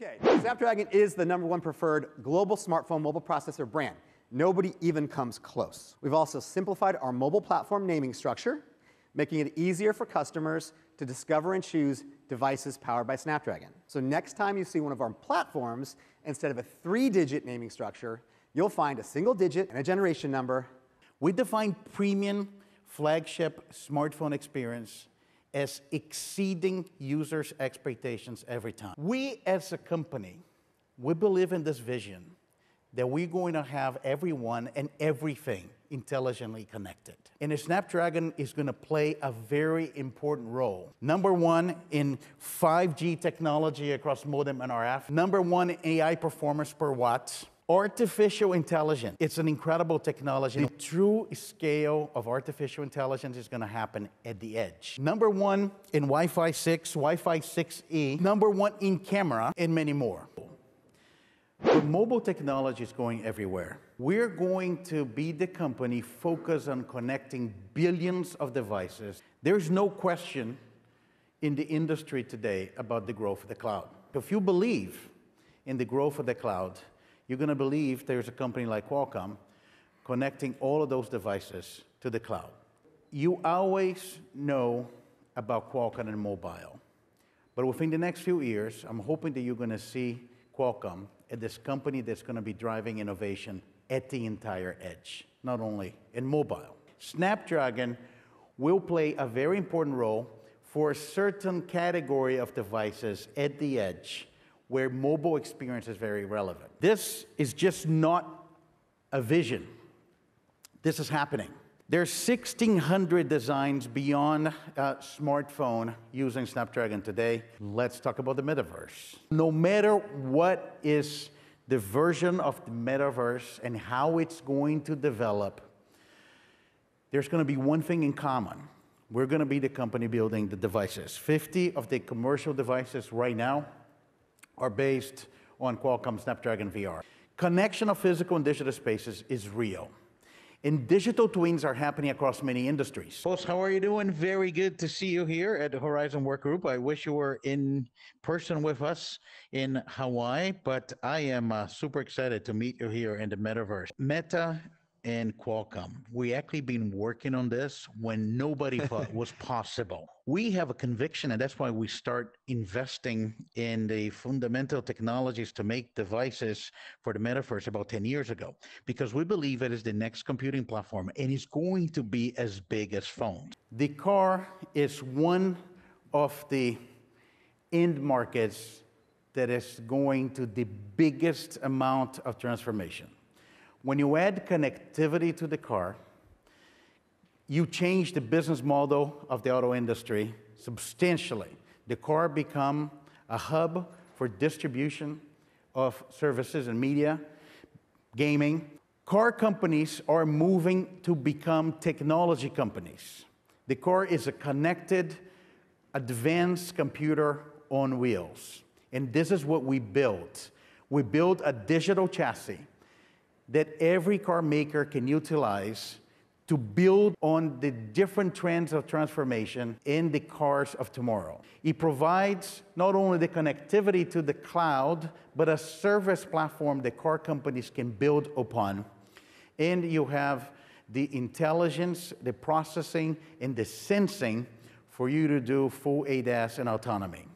Okay, Snapdragon is the number one preferred global smartphone mobile processor brand. Nobody even comes close. We've also simplified our mobile platform naming structure, making it easier for customers to discover and choose devices powered by Snapdragon. So next time you see one of our platforms, instead of a three-digit naming structure, you'll find a single digit and a generation number. We define premium flagship smartphone experience as exceeding users' expectations every time. We, as a company, we believe in this vision that we're going to have everyone and everything intelligently connected. And Snapdragon is going to play a very important role. Number one in 5G technology across modem and RF. Number one AI performance per watt. Artificial intelligence, it's an incredible technology. The true scale of artificial intelligence is going to happen at the edge. Number one in Wi-Fi 6, Wi-Fi 6E. Number one in camera, and many more. The mobile technology is going everywhere. We're going to be the company focused on connecting billions of devices. There's no question in the industry today about the growth of the cloud. If you believe in the growth of the cloud, you're going to believe there's a company like Qualcomm connecting all of those devices to the cloud. You always know about Qualcomm and mobile. But within the next few years, I'm hoping that you're going to see Qualcomm as this company that's going to be driving innovation at the entire edge, not only in mobile. Snapdragon will play a very important role for a certain category of devices at the edge where mobile experience is very relevant. This is just not a vision. This is happening. There's 1,600 designs beyond a smartphone using Snapdragon today. Let's talk about the metaverse. No matter what is the version of the metaverse and how it's going to develop, there's going to be one thing in common. We're going to be the company building the devices. 50 of the commercial devices right now are based on Qualcomm Snapdragon VR. Connection of physical and digital spaces is real. And digital twins are happening across many industries. Folks, how are you doing? Very good to see you here at the Horizon Workrooms. I wish you were in person with us in Hawaii, but I am uh, super excited to meet you here in the metaverse. Meta and Qualcomm. We actually been working on this when nobody thought was possible. We have a conviction, and that's why we start investing in the fundamental technologies to make devices for the metaverse about 10 years ago, because we believe it is the next computing platform and it's going to be as big as phones. The car is one of the end markets that is going to the biggest amount of transformation. When you add connectivity to the car, you change the business model of the auto industry substantially. The car become a hub for distribution of services and media, gaming. Car companies are moving to become technology companies. The car is a connected, advanced computer on wheels. And this is what we built. We built a digital chassis that every car maker can utilize to build on the different trends of transformation in the cars of tomorrow. It provides not only the connectivity to the cloud, but a service platform that car companies can build upon. And you have the intelligence, the processing, and the sensing for you to do full ADAS and autonomy.